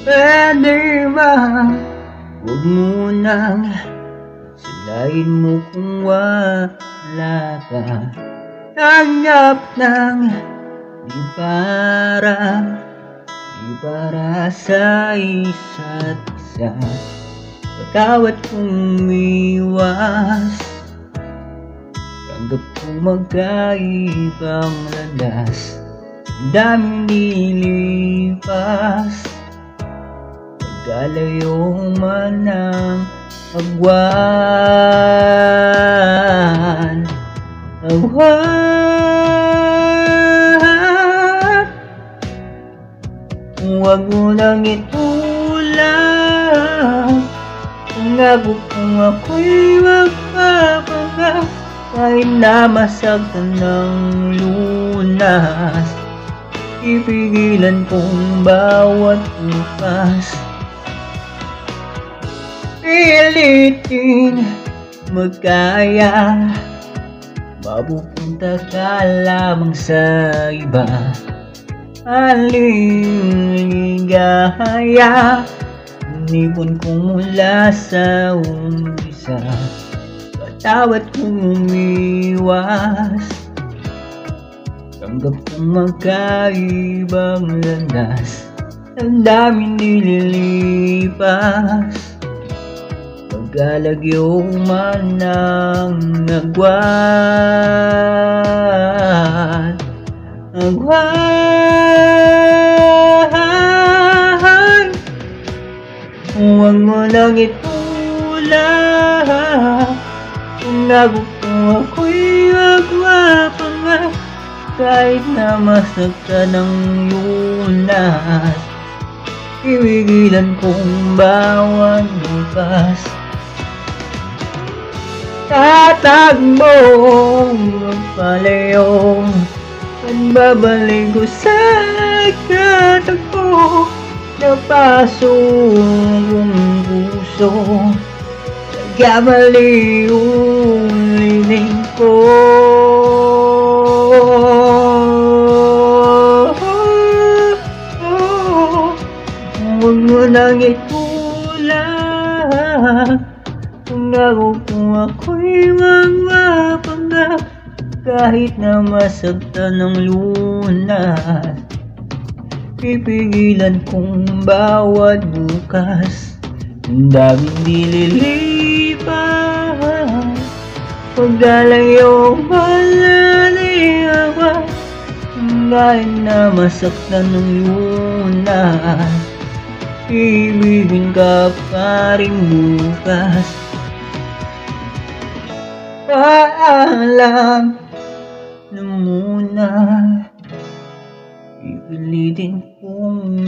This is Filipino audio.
Pwede ba? Huwag mo nang Salayin mo kung wala ka. Tanggap ng Di para Di para sa isa't isa. Patawad kong iwas Tanggap kong magkaibang landas Ang daming nilipas Pagkalayo man ng agwan Agwan Huwag mo nang itulak Pangako kung ako'y magpapanggap Kahit na ng lunas. Ipigilan kong bawat bukas Pilitin magkaya Mapupunta ka lamang sa iba. Aligaya Nipon ko mula sa umpisa. Patawad kong umiwas. Tanggap kong magkaibang landas. Ang daming nililipas Pagkalagyo man ng nagwan. Agwan Huwag mo lang Pangako kung ako'y magwapangat Kahit na masaktan ng lunas Iwigilan kong bawat bukas Tatakbong magpalayo Pagbabalik ko sa katagpo Napasong kong puso. Nagkamali ulitin ko. Huwag mo nang itulak Kung ako kung ako'y magpapanggap Kahit na masaktan ng lunas Pipigilan kong bawat bukas Ang daming nililipas. Pagdalayo malaliwa Kahit na masaktan ng lunas Ibigin ka pa rin bukas Paalam na muna Pipilitin kong